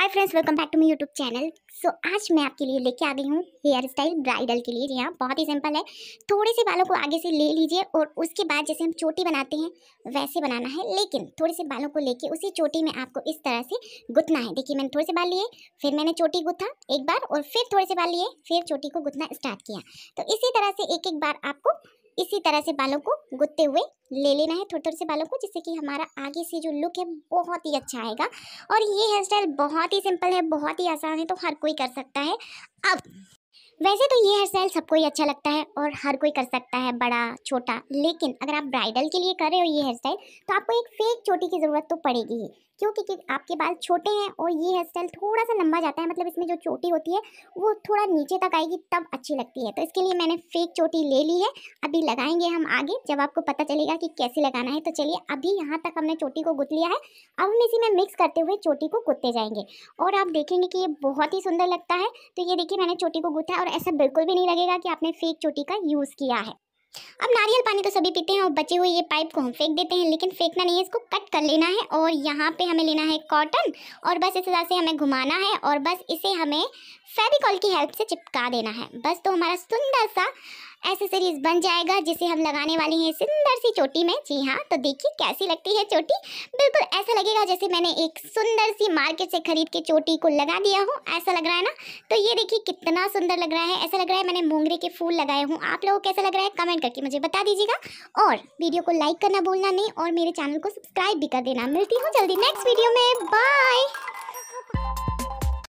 Hi friends welcome back to my YouTube channel so आज मैं आपके लिए लेके आ गई हूँ हेयर स्टाइल ब्राइडल के लिए। जी हाँ बहुत ही सिंपल है। थोड़े से बालों को आगे से ले लीजिए और उसके बाद जैसे हम चोटी बनाते हैं, वैसे बनाना है। लेकिन थोड़े से बालों को लेके उसी चोटी में आपको इस तरह से गुथना है। देखिए, मैंने थोड़े से बाल लिए, फिर मैंने चोटी गुथा एक बार और फिर थोड़े से बाल लिए, फिर चोटी को गुथना स्टार्ट किया। तो इसी तरह से एक एक बार आपको इसी तरह से बालों को गुत्ते हुए ले लेना है थोड़े थोड़े से बालों को, जिससे कि हमारा आगे से जो लुक है, बहुत ही अच्छा आएगा। और ये हेयर स्टाइल बहुत ही सिंपल है, बहुत ही आसान है तो हर कोई कर सकता है। अब, वैसे तो ये हेयर स्टाइल सबको ही अच्छा लगता है और हर कोई कर सकता है, बड़ा, छोटा। लेकिन अगर आप ब्राइडल के लिए कर रहे हो ये हेयर स्टाइल तो आपको एक फेक चोटी की ज़रूरत तो पड़ेगी ही। क्यों? क्योंकि आपके बाल छोटे हैं और ये हेयर स्टाइल थोड़ा सा लंबा जाता है मतलब इसमें जो चोटी होती है, वो थोड़ा नीचे तक आएगी, तब अच्छी लगती है। तो इसके लिए मैंने फेक चोटी ले ली है। अभी लगाएँगे हम आगे, जब आपको पता चलेगा कि कैसे लगाना है तो चलिए अभी यहाँ तक हमने चोटी को गुथ लिया है। अब हम इसी में मिक्स करते हुए चोटी को गुथते जाएँगे। और आप देखेंगे कि ये बहुत ही सुंदर लगता है। तो ये देखिए मैंने चोटी को गुथा और ऐसा बिल्कुल भी नहीं लगेगा कि आपने फेक चोटी का यूज़ किया है। अब नारियल पानी तो सभी पीते हैं और बचे हुए ये पाइप को हम फेंक देते हैं, लेकिन फेंकना नहीं है, इसको कट कर लेना है और यहाँ पे हमें लेना है कॉटन और बस इस तरह से हमें घुमाना है और बस इसे हमें फेविकॉल की हेल्प से चिपका देना है। बस तो हमारा सुंदर सा एसेसरीज बन जाएगा, जिसे हम लगाने वाले हैं सुंदर सी चोटी में। जी हाँ तो देखिए कैसी लगती है चोटी। बिल्कुल ऐसा लगेगा जैसे मैंने एक सुंदर सी मार्केट से खरीद के चोटी को लगा दिया हूँ। ऐसा लग रहा है ना? तो ये देखिए कितना सुंदर लग रहा है। ऐसा लग रहा है मैंने मोंगरे के फूल लगाए हूँ। आप लोगों को कैसा लग रहा है? कमेंट करके मुझे बता दीजिएगा। और वीडियो को लाइक करना भूलना नहीं और मेरे चैनल को सब्सक्राइब भी कर देना। मिलती हूँ जल्दी नेक्स्ट वीडियो में। बाय